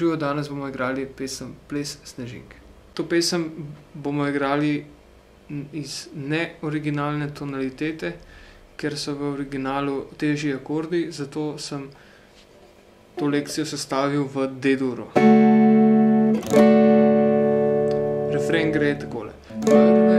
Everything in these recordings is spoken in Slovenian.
Živijo, danes bomo igrali pesem Ples snežink. To pesem bomo igrali iz neoriginalne tonalitete, ker so v originalu težji akordi, zato sem to lekcijo sestavil v D-duru. Refren gre takole. Prve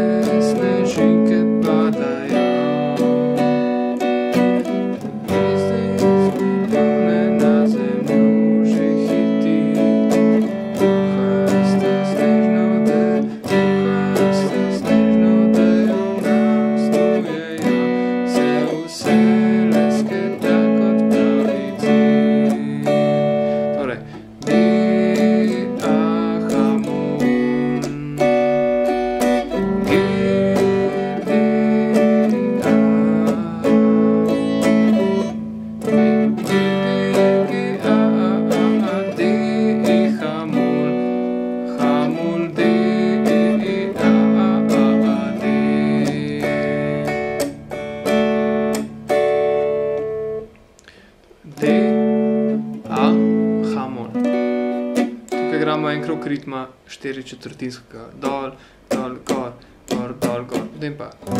igramo en krog ritma štiri četrtinskega. Dol, dol, gor, gor, dol, gor. Potem pa G,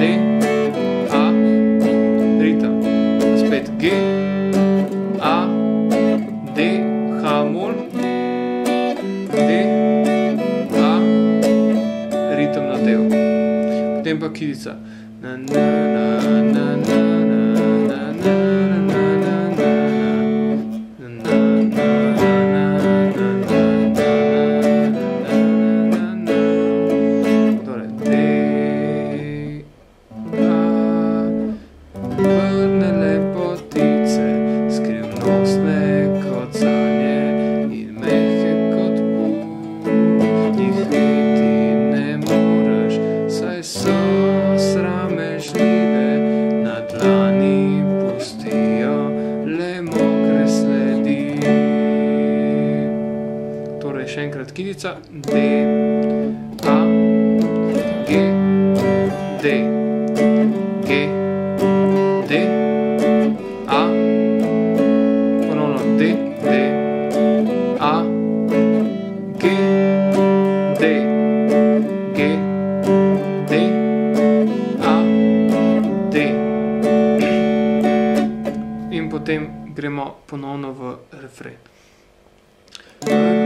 D, A, ritem. Spet G, A, D, H-mol, D, A, ritem na del. Potem pa kitica. Na, na, na, na, na, na, na, Torej, še enkrat kitica. D, A, G, D, G, D, A, ponovno D, D, A, G, D, G, D, A, D. In potem gremo ponovno v refren. Prve snežinke